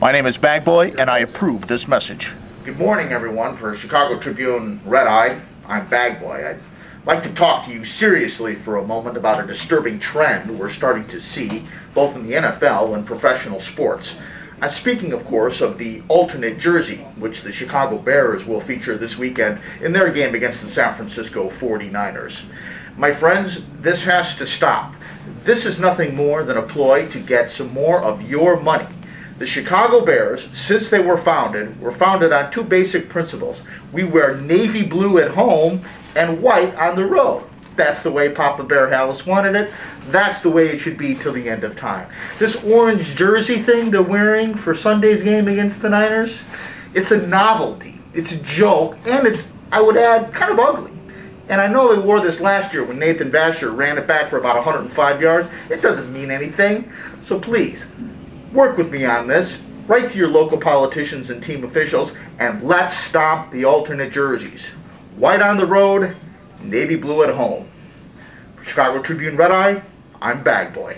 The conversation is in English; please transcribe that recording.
My name is Bagboy, and I approve this message. Good morning, everyone. For Chicago Tribune Red Eye, I'm Bagboy. I'd like to talk to you seriously for a moment about a disturbing trend we're starting to see both in the NFL and professional sports. I'm speaking, of course, of the alternate jersey, which the Chicago Bears will feature this weekend in their game against the San Francisco 49ers. My friends, this has to stop. This is nothing more than a ploy to get some more of your money the Chicago Bears, since they were founded, were founded on two basic principles. We wear navy blue at home and white on the road. That's the way Papa Bear Halas wanted it. That's the way it should be till the end of time. This orange jersey thing they're wearing for Sunday's game against the Niners, it's a novelty. It's a joke, and it's, I would add, kind of ugly. And I know they wore this last year when Nathan Vasher ran it back for about 105 yards. It doesn't mean anything. So please, Work with me on this. Write to your local politicians and team officials, and let's stop the alternate jerseys. White on the road, navy blue at home. For Chicago Tribune Red Eye, I'm Bagboy.